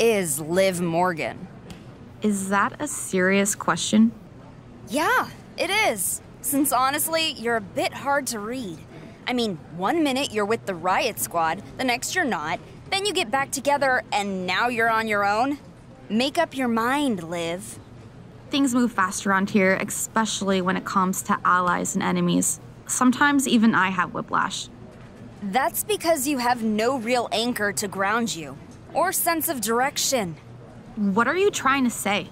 is Liv Morgan? Is that a serious question? Yeah, it is. Since honestly, you're a bit hard to read. I mean, one minute you're with the Riot Squad, the next you're not, then you get back together, and now you're on your own? Make up your mind, Liv. Things move fast around here, especially when it comes to allies and enemies. Sometimes even I have whiplash. That's because you have no real anchor to ground you, or sense of direction. What are you trying to say?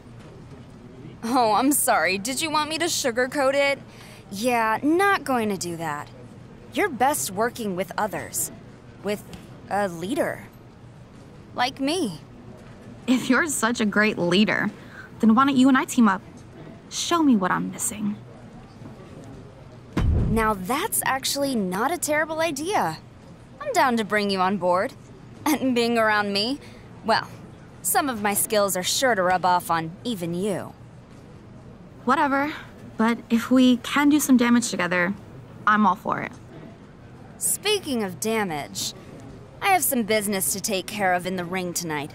Oh, I'm sorry. Did you want me to sugarcoat it? Yeah, not going to do that. You're best working with others. With a leader. Like me. If you're such a great leader, then why don't you and I team up? Show me what I'm missing. Now that's actually not a terrible idea. I'm down to bring you on board. And being around me, well, some of my skills are sure to rub off on even you. Whatever. But if we can do some damage together, I'm all for it. Speaking of damage, I have some business to take care of in the ring tonight.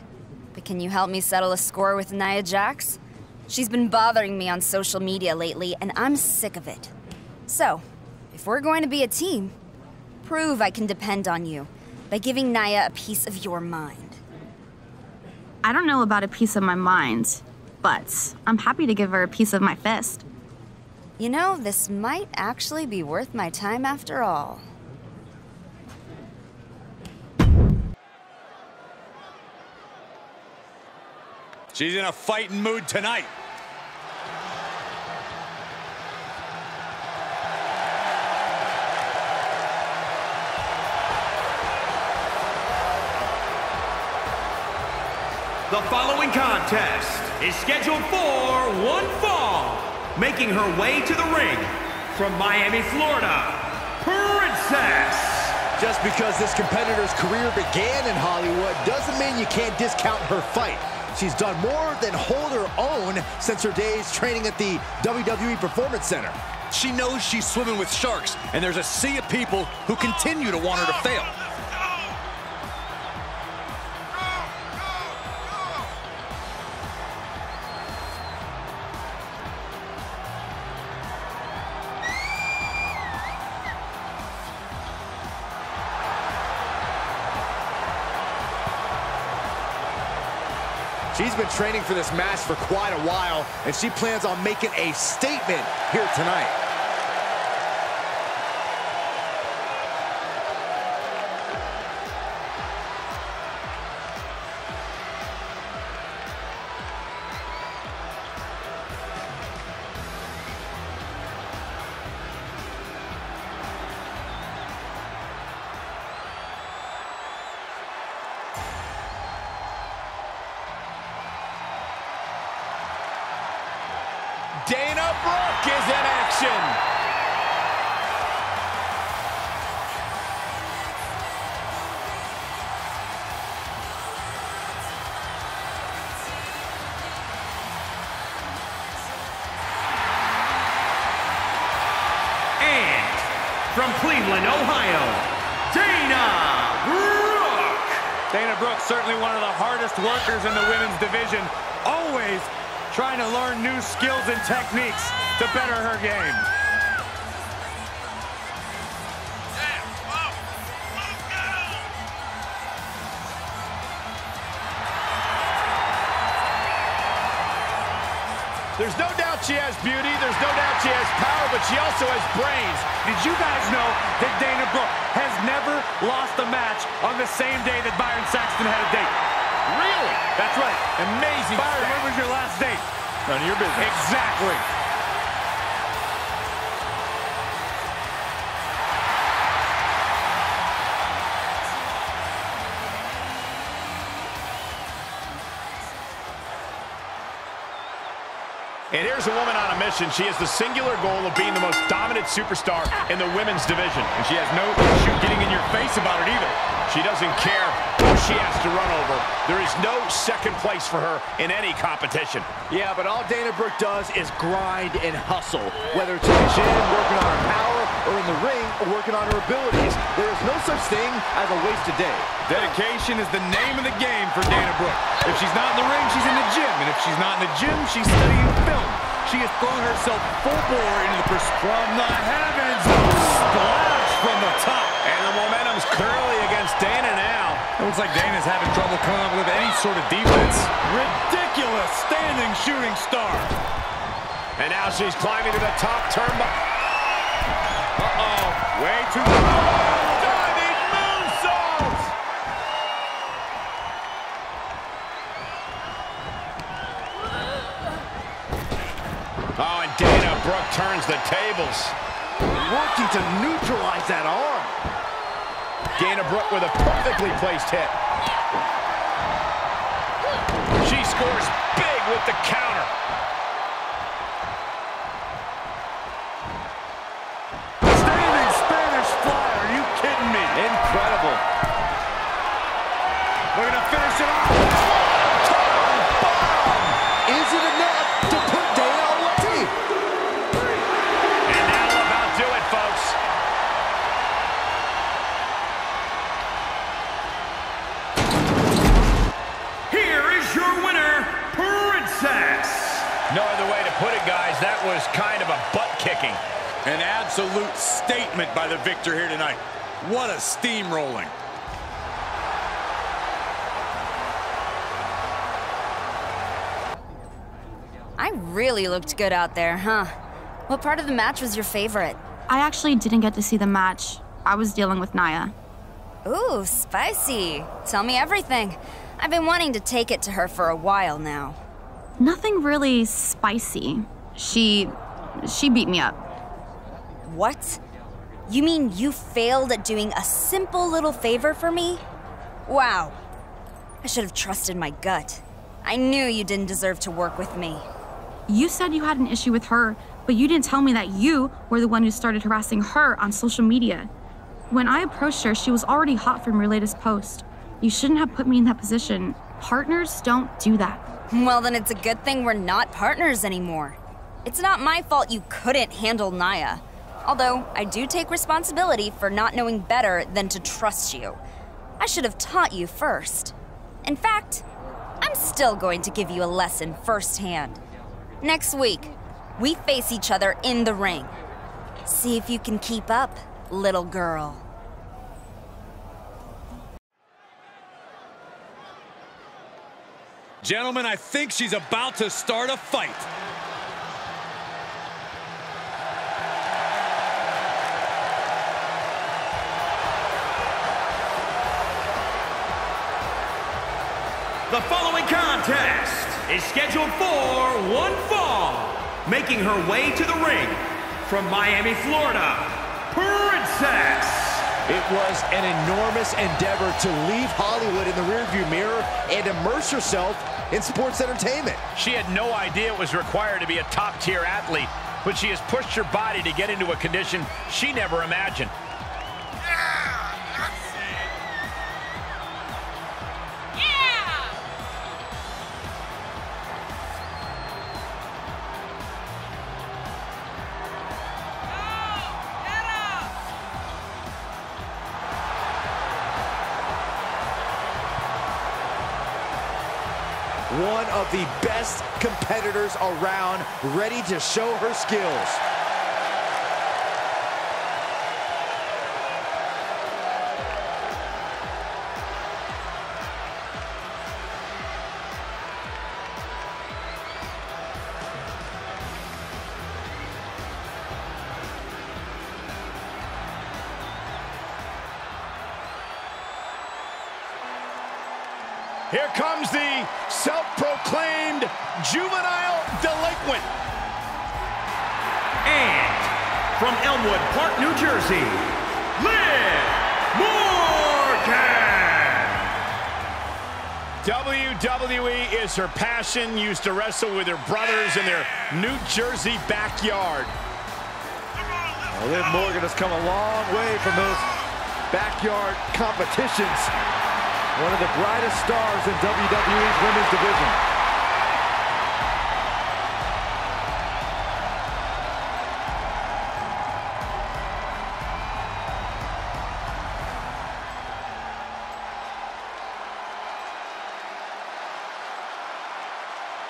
But can you help me settle a score with Nia Jax? She's been bothering me on social media lately, and I'm sick of it. So, if we're going to be a team, prove I can depend on you by giving Nia a piece of your mind. I don't know about a piece of my mind, but I'm happy to give her a piece of my fist. You know, this might actually be worth my time after all. She's in a fighting mood tonight. The following contest is scheduled for one fall, making her way to the ring from Miami, Florida, Princess. Just because this competitor's career began in Hollywood doesn't mean you can't discount her fight. She's done more than hold her own since her days training at the WWE Performance Center. She knows she's swimming with sharks, and there's a sea of people who continue to want her to fail. She's been training for this match for quite a while, and she plans on making a statement here tonight. From Cleveland, Ohio, Dana Brooke. Dana Brooke, certainly one of the hardest workers in the women's division. Always trying to learn new skills and techniques to better her game. She has beauty, there's no doubt she has power, but she also has brains. Did you guys know that Dana Brooke has never lost a match on the same day that Byron Saxton had a date? Really? That's right. Amazing. Byron, when was your last date? None of your business. Exactly. And here's a woman on a mission. She has the singular goal of being the most dominant superstar in the women's division. And she has no issue getting in your face about it either. She doesn't care she has to run over. There is no second place for her in any competition. Yeah, but all Dana Brooke does is grind and hustle. Whether it's in the gym, working on her power, or in the ring, working on her abilities. There is no such thing as a wasted day. Dedication is the name of the game for Dana Brooke. If she's not in the ring, she's in the gym. And if she's not in the gym, she's studying film. She has thrown herself full bore into the pursuit. From the heavens, splash from the top. And the momentum's curly against Dana now. It looks like Dana's having trouble coming up with any sort of defense. Ridiculous standing shooting star. And now she's climbing to the top turnbuckle. Uh-oh. Way too moonsault! Oh, and Dana Brooke turns the tables. Working to neutralize that arm. Dana Brooke with a perfectly placed hit. She scores big with the counter. Standing Spanish fly. Are you kidding me? Incredible. Looking to finish it off. To put it, guys. That was kind of a butt kicking. An absolute statement by the victor here tonight. What a steamrolling. I really looked good out there, huh? What part of the match was your favorite? I actually didn't get to see the match. I was dealing with Nia. Ooh, spicy. Tell me everything. I've been wanting to take it to her for a while now. Nothing really spicy. She. she beat me up. What? You mean you failed at doing a simple little favor for me? Wow. I should have trusted my gut. I knew you didn't deserve to work with me. You said you had an issue with her, but you didn't tell me that you were the one who started harassing her on social media. When I approached her, she was already hot from your latest post. You shouldn't have put me in that position. Partners don't do that. Well, then it's a good thing we're not partners anymore. It's not my fault you couldn't handle Nia. Although, I do take responsibility for not knowing better than to trust you. I should have taught you first. In fact, I'm still going to give you a lesson firsthand. Next week, we face each other in the ring. See if you can keep up, little girl. Gentlemen, I think she's about to start a fight. The following contest is scheduled for one fall. Making her way to the ring from Miami, Florida, Princess. It was an enormous endeavor to leave Hollywood in the rearview mirror and immerse herself in sports entertainment. She had no idea it was required to be a top-tier athlete, but she has pushed her body to get into a condition she never imagined. The best competitors around, ready to show her skills. Here comes the self-proclaimed juvenile delinquent. And from Elmwood Park, New Jersey, Liv Morgan. WWE is her passion, used to wrestle with her brothers in their New Jersey backyard. Well, Liv Morgan has come a long way from those backyard competitions. One of the brightest stars in WWE's women's division.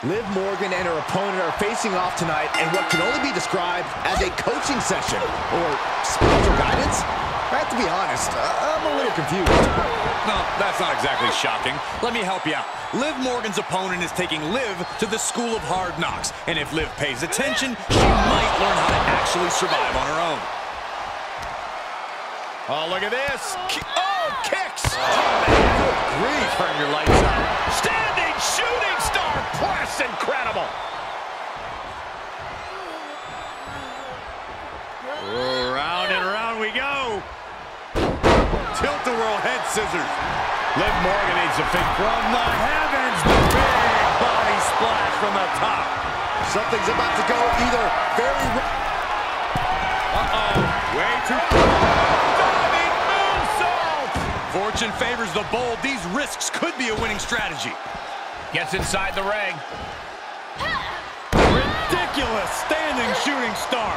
Liv Morgan and her opponent are facing off tonight in what can only be described as a coaching session or spiritual guidance. I have to be honest, uh, I'm a little confused. No, that's not exactly shocking. Let me help you out. Liv Morgan's opponent is taking Liv to the school of hard knocks. And if Liv pays attention, she might learn how to actually survive on her own. Oh, look at this. Oh, kicks. Oh, oh man. Grief. Turn your lights on. Standing shooting star press. Incredible. Tilt-a-whirl head scissors. Liv Morgan needs a fake. From the heavens, the big body splash from the top. Something's about to go either very... Uh-oh. Way too... Diving moonsault. Fortune favors the bold. These risks could be a winning strategy. Gets inside the ring. Ridiculous standing shooting star.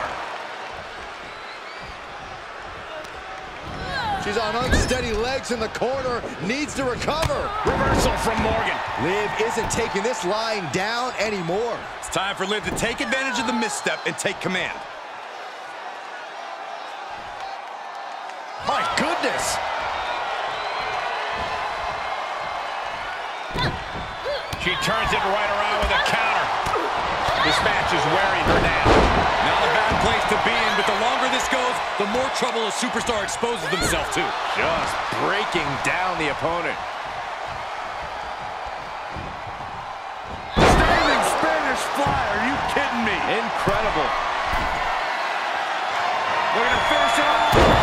She's on unsteady legs in the corner, needs to recover. Reversal from Morgan. Liv isn't taking this lying down anymore. It's time for Liv to take advantage of the misstep and take command. My goodness. She turns it right around with a counter. This match is wearing her down. Not a bad place to be in, but the longer this goes, the more trouble a superstar exposes themselves to. Just breaking down the opponent. Standing Spanish fly. Are you kidding me? Incredible. We're going to finish it off.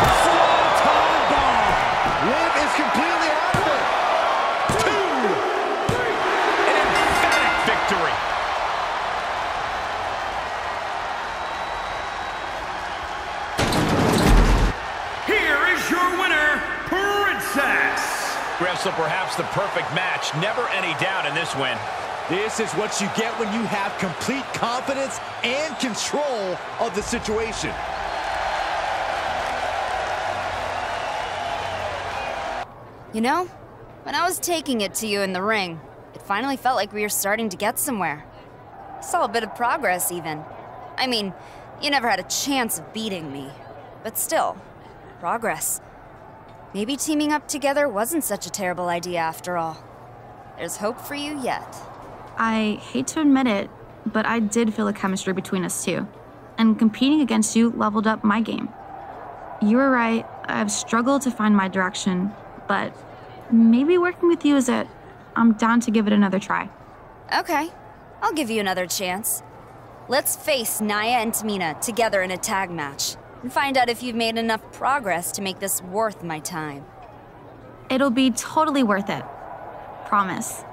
Princess. Wrestle perhaps the perfect match. Never any doubt in this win. This is what you get when you have complete confidence and control of the situation. You know, when I was taking it to you in the ring, it finally felt like we were starting to get somewhere. Saw a bit of progress, even. I mean, you never had a chance of beating me. But still, progress. Maybe teaming up together wasn't such a terrible idea after all. There's hope for you yet. I hate to admit it, but I did feel a chemistry between us two. And competing against you leveled up my game. You were right, I've struggled to find my direction, but maybe working with you is it. I'm down to give it another try. Okay, I'll give you another chance. Let's face Nia and Tamina together in a tag match and find out if you've made enough progress to make this worth my time. It'll be totally worth it. Promise.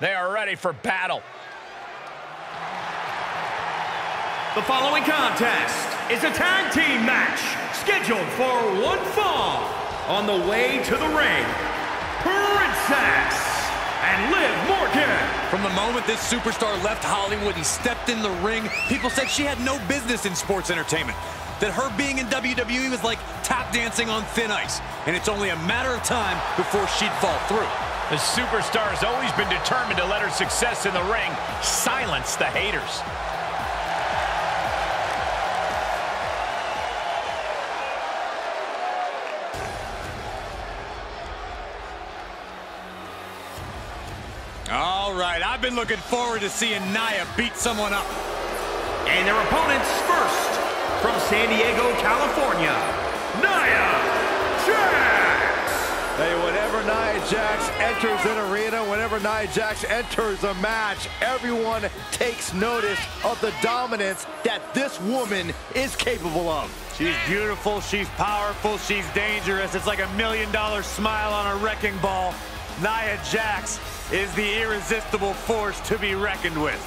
They are ready for battle. The following contest is a tag team match scheduled for one fall. On the way to the ring, From the moment this superstar left Hollywood and stepped in the ring, people said she had no business in sports entertainment. That her being in WWE was like tap dancing on thin ice. And it's only a matter of time before she'd fall through. The superstar has always been determined to let her success in the ring silence the haters. Been looking forward to seeing Nia beat someone up. And their opponents first, from San Diego, California, Nia Jax. Hey, whenever Nia Jax enters an arena, whenever Nia Jax enters a match, everyone takes notice of the dominance that this woman is capable of. She's beautiful, she's powerful, she's dangerous. It's like a million dollar smile on a wrecking ball. Nia Jax is the irresistible force to be reckoned with.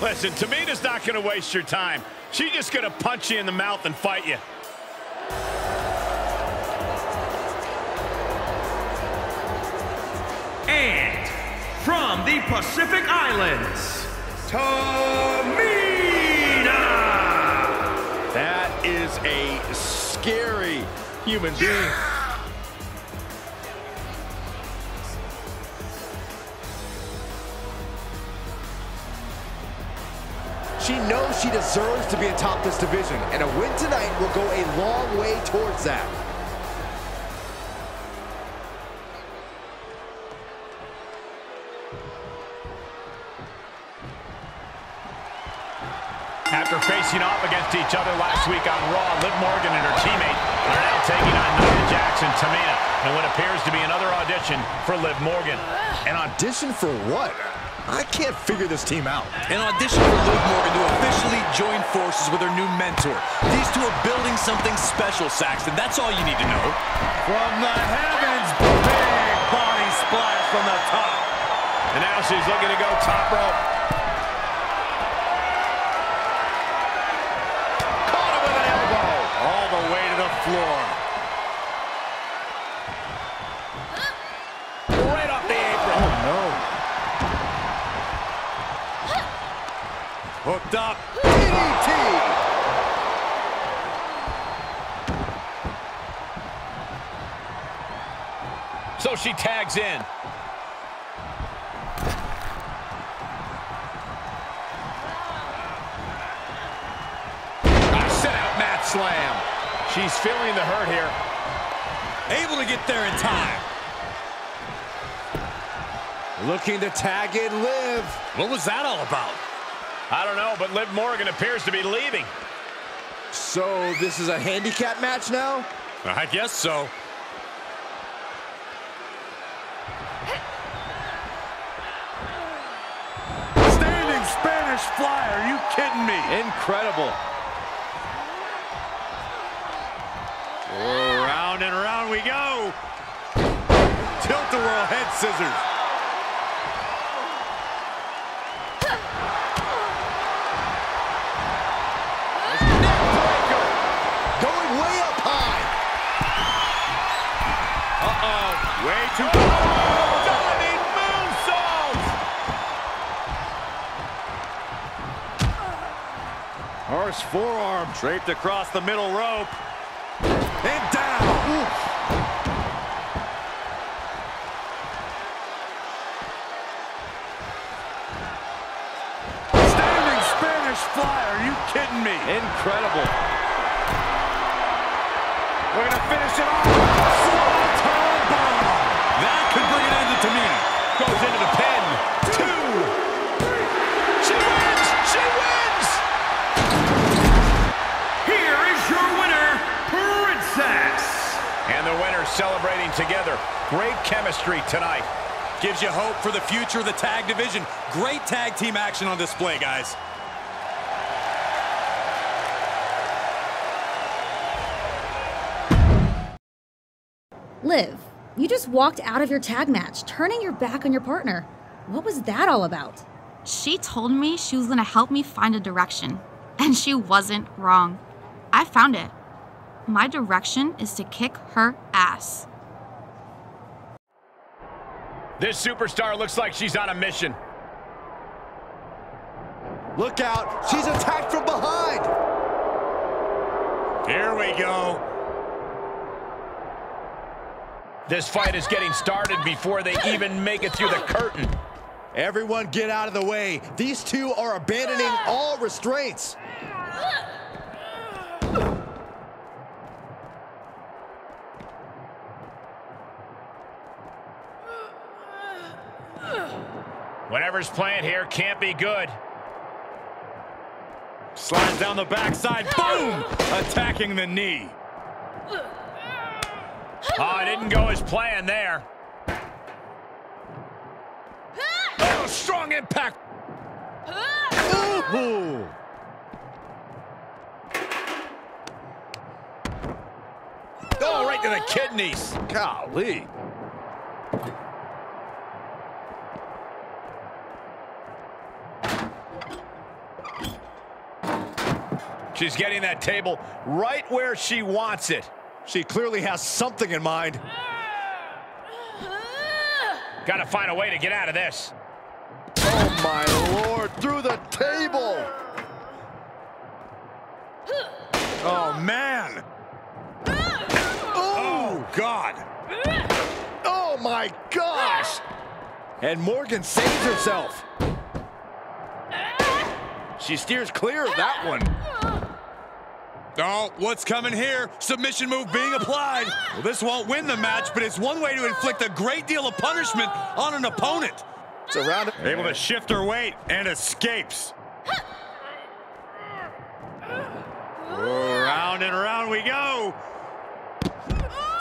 Listen, Tamina's not going to waste your time. She's just going to punch you in the mouth and fight you. And from the Pacific Islands, Tamina! That is a scary human being. She knows she deserves to be atop this division, and a win tonight will go a long way towards that. Facing off against each other last week on Raw, Liv Morgan and her teammate are now taking on Nia Jax and Tamina in what appears to be another audition for Liv Morgan. An audition for what? I can't figure this team out. An audition for Liv Morgan to officially join forces with her new mentor. These two are building something special, Saxton. That's all you need to know. From the heavens, big body splash from the top. And now she's looking to go top rope. Floor. Right off the apron. Oh, no. Hooked up. DDT! So she tags in. Sit-out mat slam. She's feeling the hurt here. Able to get there in time. Looking to tag in Liv. What was that all about? I don't know, but Liv Morgan appears to be leaving. So this is a handicap match now? I guess so. Standing Spanish fly. Are you kidding me? Incredible. Oh, round and round we go. Tilt-a-whirl head scissors. Going way up high. Uh-oh. Way too... Oh, diving moonsault! Horse forearm draped across the middle rope. And down. Standing Spanish fly. Are you kidding me? Incredible. We're going to finish it off. Celebrating together. Great chemistry tonight. Gives you hope for the future of the tag division. Great tag team action on display, guys. Liv, you just walked out of your tag match, turning your back on your partner. What was that all about? She told me she was gonna help me find a direction. And she wasn't wrong. I found it. My direction is to kick her ass. This superstar looks like she's on a mission. Look out. She's attacked from behind. Here we go. This fight is getting started before they even make it through the curtain. Everyone get out of the way. These two are abandoning all restraints. Whatever's playing here can't be good. Slides down the backside. Boom! Attacking the knee. Oh, it didn't go as planned there. Oh, strong impact. Ooh. Oh, right to the kidneys. Golly. She's getting that table right where she wants it. She clearly has something in mind. Got to find a way to get out of this. Oh, my Lord, through the table. Oh, man. Oh, God. Oh, my gosh. And Morgan saves herself. She steers clear of that one. Oh, what's coming here? Submission move being applied. Well, this won't win the match, but it's one way to inflict a great deal of punishment on an opponent. It's around. Able to shift her weight and escapes. Oh, round and round we go.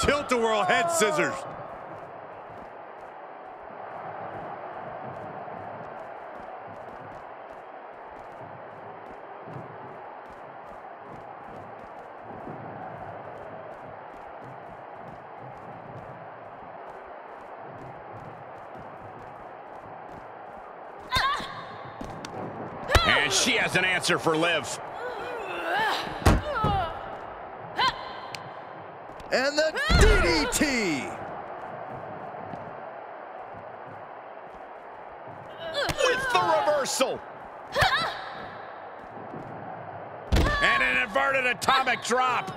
Tilt-a-whirl head scissors. And she has an answer for Liv. And the DDT. With the reversal. And an inverted atomic drop.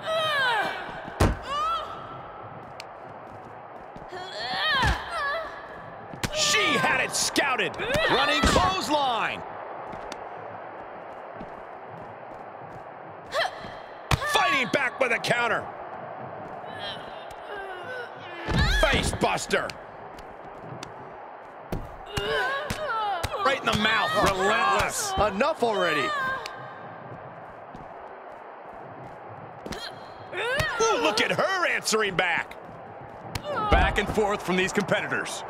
She had it scouted. Running clothesline. Fighting back with a counter. Face buster. Right in the mouth. Relentless. Enough already. Ooh, look at her answering back. Back and forth from these competitors.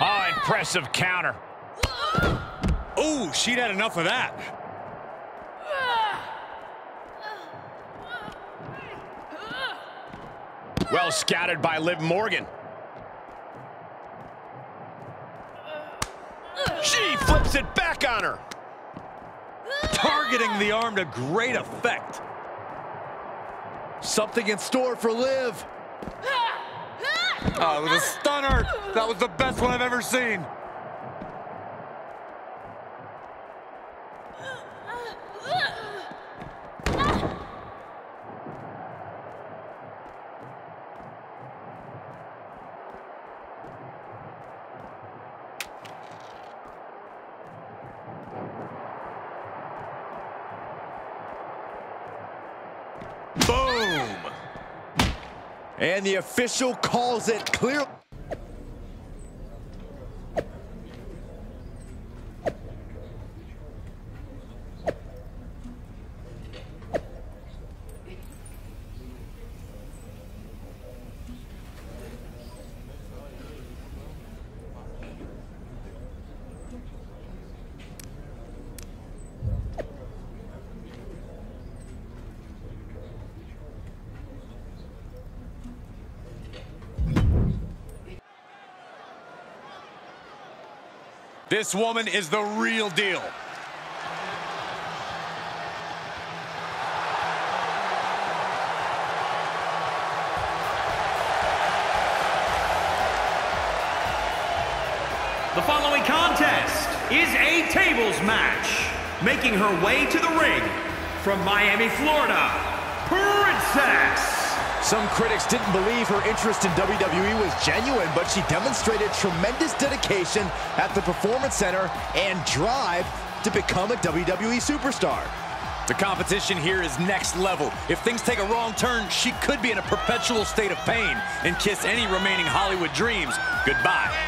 Oh, impressive counter. Ooh, she'd had enough of that. Well scouted by Liv Morgan. She flips it back on her. Targeting the arm to great effect. Something in store for Liv. Ah, oh, it was a stunner. That was the best one I've ever seen. Boom. And the official calls it clear. This woman is the real deal. The following contest is a tables match. Making her way to the ring from Miami, Florida, Princess. Some critics didn't believe her interest in WWE was genuine, but she demonstrated tremendous dedication at the Performance Center and drive to become a WWE superstar. The competition here is next level. If things take a wrong turn, she could be in a perpetual state of pain and kiss any remaining Hollywood dreams goodbye.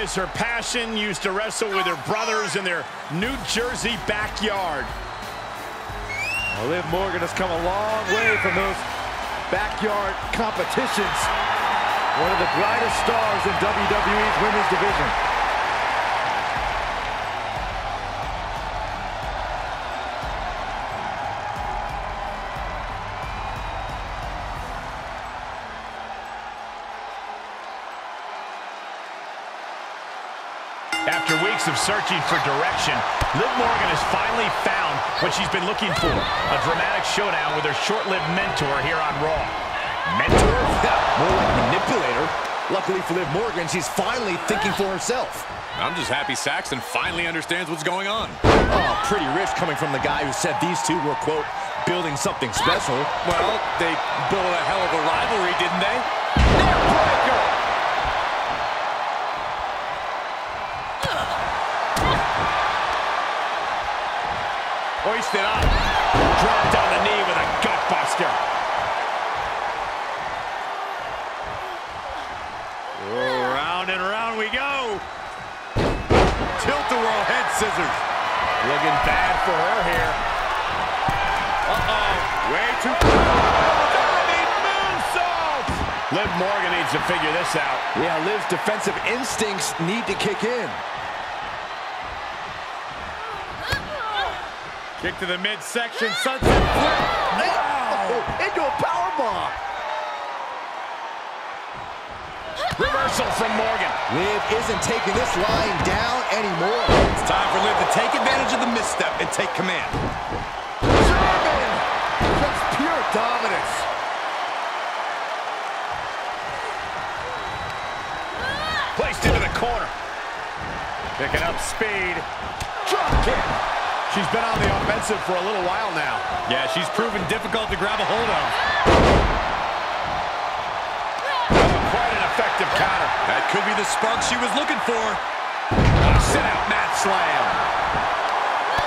Is her passion, used to wrestle with her brothers in their New Jersey backyard. Well, Liv Morgan has come a long way from those backyard competitions. One of the brightest stars in WWE's women's division. Searching for direction, Liv Morgan has finally found what she's been looking for. A dramatic showdown with her short-lived mentor here on Raw. Mentor? More like manipulator. Luckily for Liv Morgan, she's finally thinking for herself. I'm just happy Saxton finally understands what's going on. Oh, pretty rich coming from the guy who said these two were, quote, building something special. Well, they built a hell of a rivalry, didn't they? Hoisted up. Dropped on the knee with a gutbuster. Oh, round and round we go. Tilt-a-whirl head scissors. Looking bad for her here. Uh-oh. Way too... Liv Morgan needs to figure this out. Yeah, Liv's defensive instincts need to kick in. Kick to the midsection, sunset flip. Wow! Into a powerbomb. Reversal from Morgan. Liv isn't taking this line down anymore. It's time for Liv to take advantage of the misstep and take command. German! Just pure dominance. Placed into the corner. Picking up speed. Drop kick. She's been on the offensive for a little while now. Yeah, she's proven difficult to grab a hold of. Quite an effective counter. That could be the spark she was looking for. A sit-out mat slam.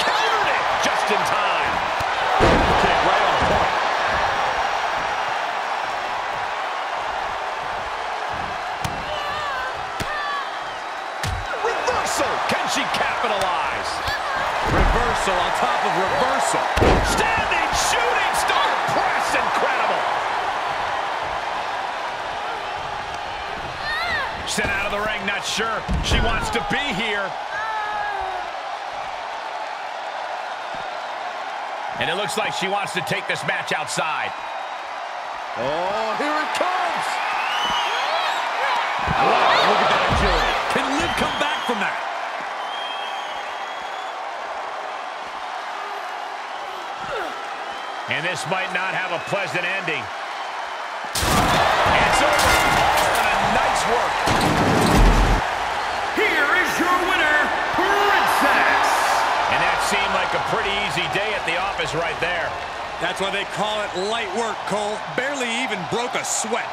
Countered it just in time. Reversal on top of reversal. Standing shooting star press. Incredible. Sent out of the ring, not sure she wants to be here. And it looks like she wants to take this match outside. Oh, here it comes. Wow, look at that And this might not have a pleasant ending. It's over. And a nice work. Here is your winner, Princess. And that seemed like a pretty easy day at the office right there. That's why they call it light work, Cole. Barely even broke a sweat.